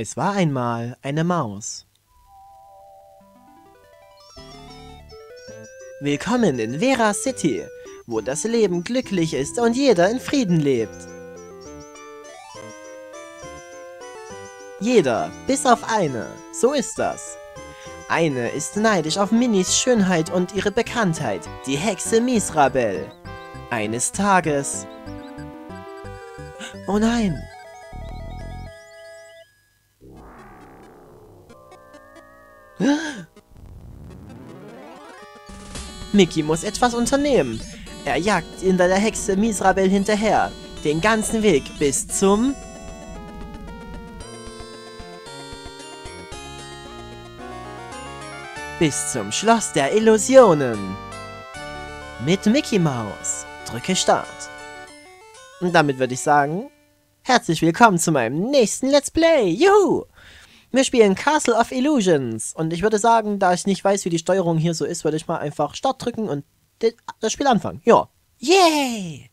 Es war einmal eine Maus. Willkommen in Vera City, wo das Leben glücklich ist und jeder in Frieden lebt. Jeder, bis auf eine, so ist das. Eine ist neidisch auf Minis Schönheit und ihre Bekanntheit, die Hexe Misrabel. Eines Tages... Oh nein! Mickey muss etwas unternehmen. Er jagt hinter der Hexe Misrabel hinterher. Den ganzen Weg bis zum... Bis zum Schloss der Illusionen. Mit Mickey Mouse. Drücke Start. Und damit würde ich sagen, herzlich willkommen zu meinem nächsten Let's Play. Juhu! Wir spielen Castle of Illusions. Und ich würde sagen, da ich nicht weiß, wie die Steuerung hier so ist, würde ich mal einfach Start drücken und das Spiel anfangen. Ja. Yay!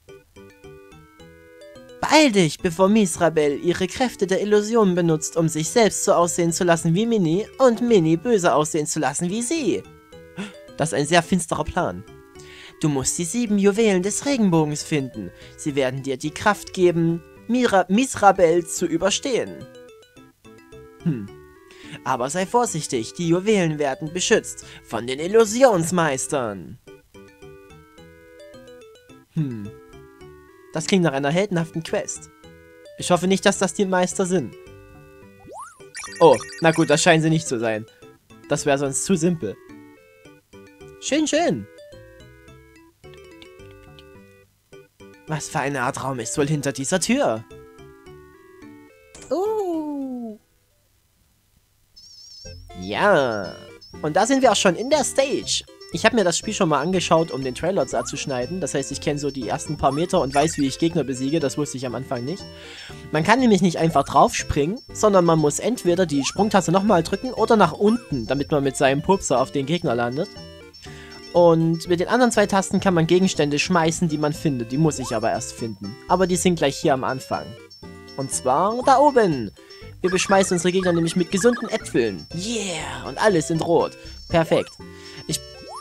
Beeil dich, bevor Misrabel ihre Kräfte der Illusion benutzt, um sich selbst so aussehen zu lassen wie Mini und Mini böse aussehen zu lassen wie sie. Das ist ein sehr finsterer Plan. Du musst die sieben Juwelen des Regenbogens finden. Sie werden dir die Kraft geben, Mira Misrabel zu überstehen. Hm. Aber sei vorsichtig, die Juwelen werden beschützt von den Illusionsmeistern. Hm. Das klingt nach einer heldenhaften Quest. Ich hoffe nicht, dass das die Meister sind. Oh, na gut, das scheinen sie nicht zu sein. Das wäre sonst zu simpel. Schön, schön. Was für eine Art Raum ist wohl hinter dieser Tür? Ja. Und da sind wir auch schon in der Stage. Ich habe mir das Spiel schon mal angeschaut, um den Trailer zu schneiden. Das heißt, ich kenne so die ersten paar Meter und weiß, wie ich Gegner besiege. Das wusste ich am Anfang nicht. Man kann nämlich nicht einfach draufspringen, sondern man muss entweder die Sprungtaste nochmal drücken oder nach unten, damit man mit seinem Pupser auf den Gegner landet. Und mit den anderen zwei Tasten kann man Gegenstände schmeißen, die man findet. Die muss ich aber erst finden. Aber die sind gleich hier am Anfang. Und zwar da oben. Wir beschmeißen unsere Gegner nämlich mit gesunden Äpfeln. Yeah! Und alles sind rot. Perfekt. Ich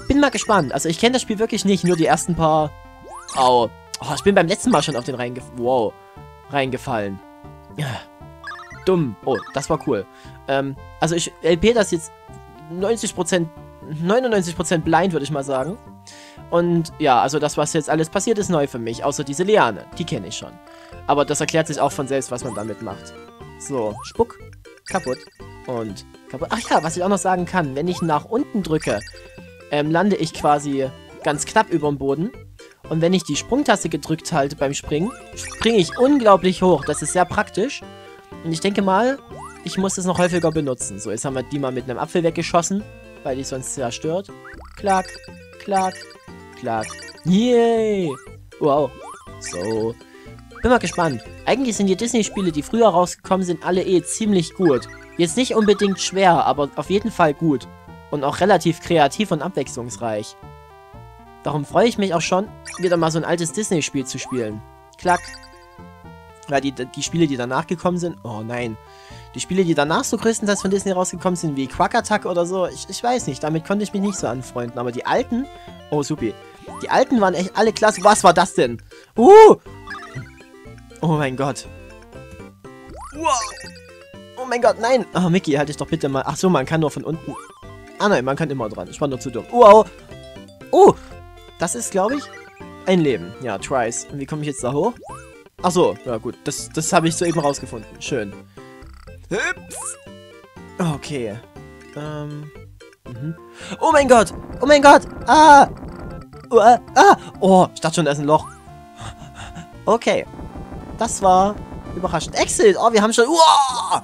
bin mal gespannt. Also ich kenne das Spiel wirklich nicht, nur die ersten paar... Au. Oh, ich bin beim letzten Mal schon auf den reingef wow. reingefallen. Dumm. Oh, das war cool. Ähm, also ich LP das jetzt 90%, 99% blind, würde ich mal sagen. Und ja, also das, was jetzt alles passiert, ist neu für mich. Außer diese Liane. Die kenne ich schon. Aber das erklärt sich auch von selbst, was man damit macht. So, Spuck, kaputt und kaputt. Ach ja, was ich auch noch sagen kann, wenn ich nach unten drücke, ähm, lande ich quasi ganz knapp über dem Boden. Und wenn ich die Sprungtaste gedrückt halte beim Springen, springe ich unglaublich hoch. Das ist sehr praktisch. Und ich denke mal, ich muss es noch häufiger benutzen. So, jetzt haben wir die mal mit einem Apfel weggeschossen, weil die sonst zerstört. Klack, klack, klack. Yay! Wow. So, bin mal gespannt. Eigentlich sind die Disney-Spiele, die früher rausgekommen sind, alle eh ziemlich gut. Jetzt nicht unbedingt schwer, aber auf jeden Fall gut. Und auch relativ kreativ und abwechslungsreich. Darum freue ich mich auch schon, wieder mal so ein altes Disney-Spiel zu spielen. Klack. Weil die, die Spiele, die danach gekommen sind... Oh nein. Die Spiele, die danach so größtenteils von Disney rausgekommen sind, wie Quack Attack oder so, ich, ich weiß nicht. Damit konnte ich mich nicht so anfreunden. Aber die alten... Oh, supi. Die alten waren echt alle klasse. Was war das denn? Uh! Oh mein Gott. Wow. Oh mein Gott, nein. Oh, Mickey, halt dich doch bitte mal. Ach so, man kann nur von unten. Ah nein, man kann immer dran. Ich war nur zu dumm. Wow. Oh, das ist, glaube ich, ein Leben. Ja, tries. Und wie komme ich jetzt da hoch? Ach so, ja gut. Das, das habe ich soeben rausgefunden. Schön. Hüpf. Okay. Ähm. Mhm. Oh mein Gott. Oh mein Gott. Ah. Uh, ah. Oh, ich dachte schon, da ist ein Loch. Okay. Das war überraschend. Exit! Oh, wir haben schon... Uah!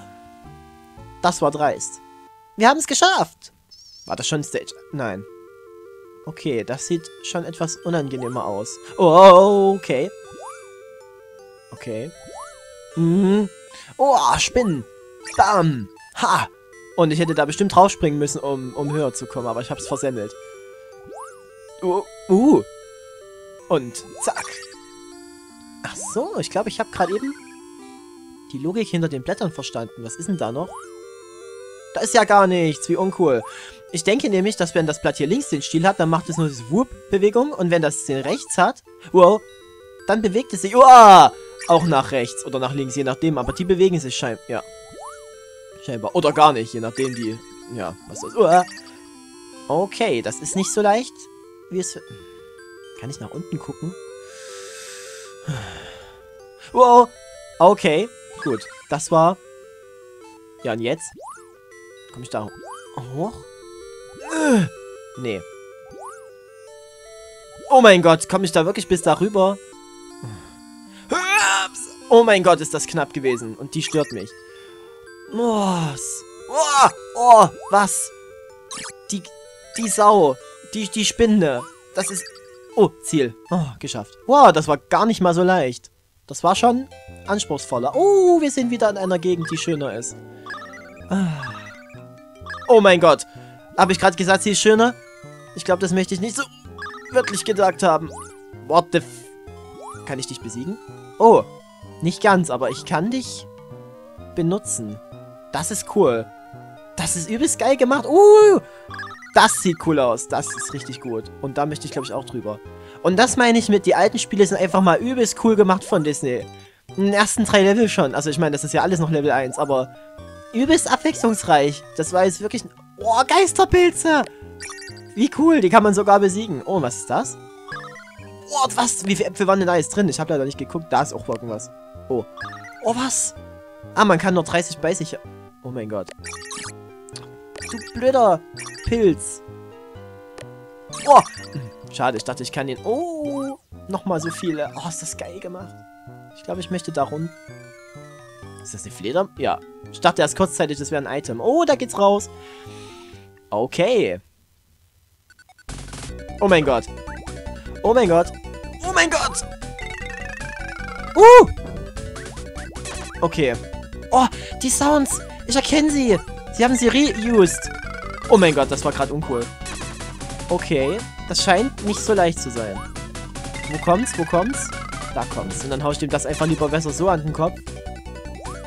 Das war dreist. Wir haben es geschafft! War das schon Stage? Nein. Okay, das sieht schon etwas unangenehmer aus. Oh, okay. Okay. Mhm. Oh, Spinnen. Bam. Ha. Und ich hätte da bestimmt draufspringen müssen, um, um höher zu kommen, aber ich hab's versemmelt. Uh. uh. Und zack. So, ich glaube, ich habe gerade eben... die Logik hinter den Blättern verstanden. Was ist denn da noch? Da ist ja gar nichts. Wie uncool. Ich denke nämlich, dass wenn das Blatt hier links den Stiel hat, dann macht es nur diese Whoop-Bewegung. Und wenn das den rechts hat, wow, dann bewegt es sich, uah, auch nach rechts oder nach links, je nachdem. Aber die bewegen sich scheinbar, ja. Scheinbar. Oder gar nicht, je nachdem die, ja, was das, uah. Okay, das ist nicht so leicht, wie es... Kann ich nach unten gucken? Wow, okay, gut. Das war... Ja, und jetzt? Komme ich da hoch? Äh, nee. Oh mein Gott, komme ich da wirklich bis darüber? Oh mein Gott, ist das knapp gewesen. Und die stört mich. Oh, oh, oh was? Die, die Sau. Die, die Spinne. Das ist... Oh, Ziel. Oh, geschafft. Wow, das war gar nicht mal so leicht. Das war schon anspruchsvoller. Oh, wir sind wieder in einer Gegend, die schöner ist. Ah. Oh mein Gott. Habe ich gerade gesagt, sie ist schöner? Ich glaube, das möchte ich nicht so wirklich gedacht haben. What the f... Kann ich dich besiegen? Oh, nicht ganz, aber ich kann dich benutzen. Das ist cool. Das ist übelst geil gemacht. Uh, das sieht cool aus. Das ist richtig gut. Und da möchte ich, glaube ich, auch drüber. Und das meine ich mit, die alten Spiele sind einfach mal übelst cool gemacht von Disney. In den ersten drei Level schon. Also ich meine, das ist ja alles noch Level 1, aber übelst abwechslungsreich. Das war jetzt wirklich... Oh, Geisterpilze! Wie cool, die kann man sogar besiegen. Oh, was ist das? Oh, was? Wie viele Äpfel waren denn da jetzt drin? Ich habe leider nicht geguckt. Da ist auch irgendwas. Oh. Oh, was? Ah, man kann nur 30 bei sich... Oh mein Gott. Du blöder Pilz. Oh. Schade, ich dachte, ich kann den... Oh, nochmal so viele. Oh, ist das geil gemacht. Ich glaube, ich möchte da runter. Ist das eine Fleder? Ja. Ich dachte erst kurzzeitig, das wäre ein Item. Oh, da geht's raus. Okay. Oh mein Gott. Oh mein Gott. Oh mein Gott. Uh. Okay. Oh, die Sounds. Ich erkenne sie. Sie haben sie reused. Oh mein Gott, das war gerade uncool. Okay. Das scheint nicht so leicht zu sein. Wo kommt's? Wo kommt's? Da kommt's. Und dann haue ich dem das einfach lieber besser so an den Kopf.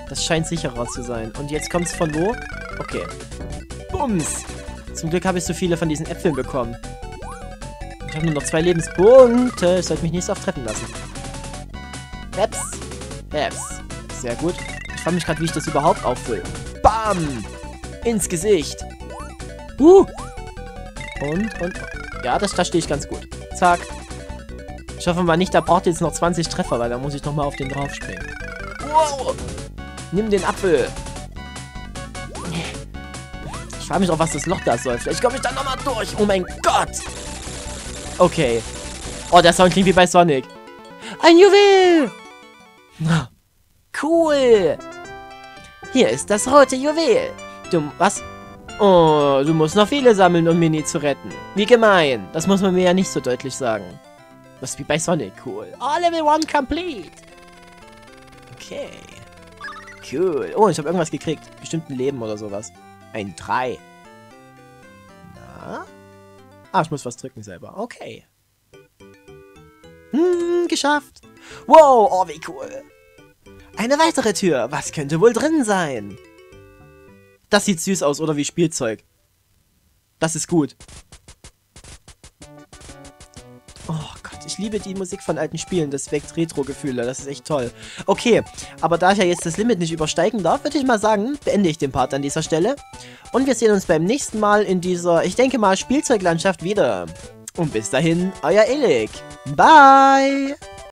Das scheint sicherer zu sein. Und jetzt kommt's von wo? Okay. Bums. Zum Glück habe ich so viele von diesen Äpfeln bekommen. Ich habe nur noch zwei Lebenspunkte. Ich sollte mich nicht so oft treffen lassen. Peps. Peps. Sehr gut. Ich frage mich gerade, wie ich das überhaupt auffülle. Bam! Ins Gesicht. Uh! Und, und, ja, das, da stehe ich ganz gut. Zack. Ich hoffe mal nicht, da braucht jetzt noch 20 Treffer, weil da muss ich nochmal auf den draufspringen. Wow! Nimm den Apfel. Ich frage mich auch, was das Loch da soll. Vielleicht komme ich da nochmal durch. Oh mein Gott! Okay. Oh, der Sound klingt wie bei Sonic. Ein Juwel! Cool! Hier ist das rote Juwel. Du, was? Oh, du musst noch viele sammeln, um Mini zu retten. Wie gemein. Das muss man mir ja nicht so deutlich sagen. Das ist wie bei Sonic. Cool. Oh, Level 1 complete. Okay. Cool. Oh, ich habe irgendwas gekriegt. Bestimmt ein Leben oder sowas. Ein 3. Na? Ah, ich muss was drücken selber. Okay. Hm, geschafft. Wow, oh, wie cool. Eine weitere Tür. Was könnte wohl drin sein? Das sieht süß aus, oder wie Spielzeug. Das ist gut. Oh Gott, ich liebe die Musik von alten Spielen. Das weckt Retro-Gefühle. Das ist echt toll. Okay, aber da ich ja jetzt das Limit nicht übersteigen darf, würde ich mal sagen, beende ich den Part an dieser Stelle. Und wir sehen uns beim nächsten Mal in dieser, ich denke mal, Spielzeuglandschaft wieder. Und bis dahin, euer Elik. Bye!